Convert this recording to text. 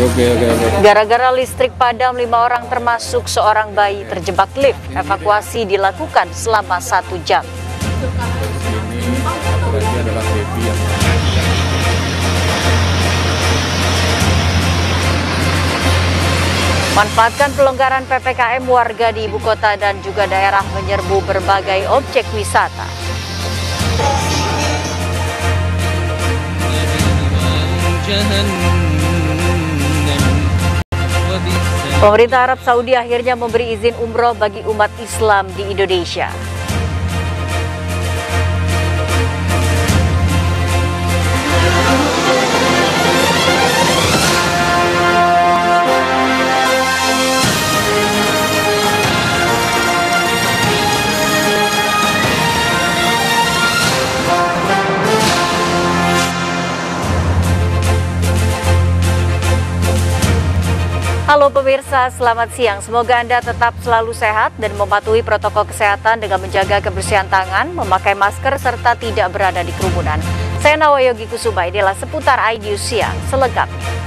Oke oke oke. Gara-gara listrik padam, lima orang termasuk seorang bayi terjebak lift. Evakuasi dilakukan selama satu jam. Ini adalah baby yang Manfaatkan pelonggaran PPKM warga di ibu kota dan juga daerah menyerbu berbagai objek wisata. Pemerintah Arab Saudi akhirnya memberi izin umroh bagi umat Islam di Indonesia. Halo pemirsa, selamat siang. Semoga Anda tetap selalu sehat dan mematuhi protokol kesehatan dengan menjaga kebersihan tangan, memakai masker, serta tidak berada di kerumunan. Saya Nawayogi Kusuma, inilah seputar iNews siang selengkapnya.